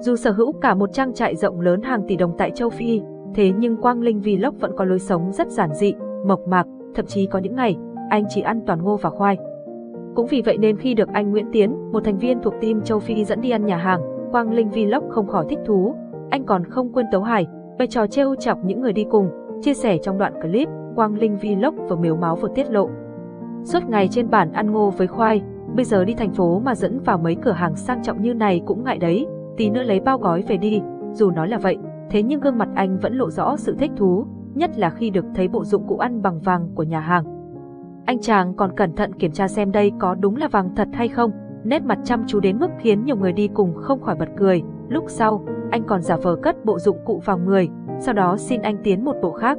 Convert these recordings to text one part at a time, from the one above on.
Dù sở hữu cả một trang trại rộng lớn hàng tỷ đồng tại châu Phi, thế nhưng Quang Linh Vlog vẫn có lối sống rất giản dị, mộc mạc, thậm chí có những ngày, anh chỉ ăn toàn ngô và khoai. Cũng vì vậy nên khi được anh Nguyễn Tiến, một thành viên thuộc team châu Phi dẫn đi ăn nhà hàng, Quang Linh Vlog không khỏi thích thú. Anh còn không quên tấu hài, bày trò trêu chọc những người đi cùng, chia sẻ trong đoạn clip, Quang Linh Vlog vừa miếu máu vừa tiết lộ. Suốt ngày trên bản ăn ngô với khoai, bây giờ đi thành phố mà dẫn vào mấy cửa hàng sang trọng như này cũng ngại đấy, tí nữa lấy bao gói về đi, dù nói là vậy, thế nhưng gương mặt anh vẫn lộ rõ sự thích thú, nhất là khi được thấy bộ dụng cụ ăn bằng vàng của nhà hàng. Anh chàng còn cẩn thận kiểm tra xem đây có đúng là vàng thật hay không, nét mặt chăm chú đến mức khiến nhiều người đi cùng không khỏi bật cười. Lúc sau, anh còn giả vờ cất bộ dụng cụ vào người, sau đó xin anh Tiến một bộ khác.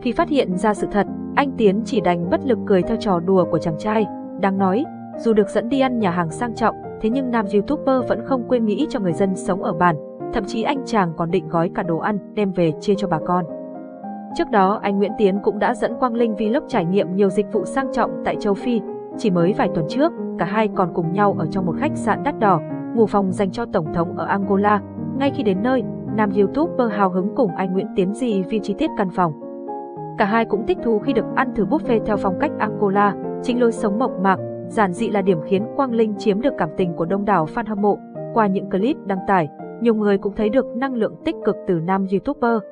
Khi phát hiện ra sự thật, anh Tiến chỉ đành bất lực cười theo trò đùa của chàng trai. đang nói, dù được dẫn đi ăn nhà hàng sang trọng, thế nhưng nam youtuber vẫn không quên nghĩ cho người dân sống ở bản, thậm chí anh chàng còn định gói cả đồ ăn đem về chia cho bà con. Trước đó, anh Nguyễn Tiến cũng đã dẫn Quang Linh Vlog trải nghiệm nhiều dịch vụ sang trọng tại châu Phi. Chỉ mới vài tuần trước, cả hai còn cùng nhau ở trong một khách sạn đắt đỏ, ngủ phòng dành cho Tổng thống ở Angola. Ngay khi đến nơi, nam YouTuber hào hứng cùng anh Nguyễn Tiến gì vì chi tiết căn phòng. Cả hai cũng thích thú khi được ăn thử buffet theo phong cách Angola, chính lối sống mộc mạc, giản dị là điểm khiến Quang Linh chiếm được cảm tình của đông đảo fan hâm mộ. Qua những clip đăng tải, nhiều người cũng thấy được năng lượng tích cực từ nam YouTuber.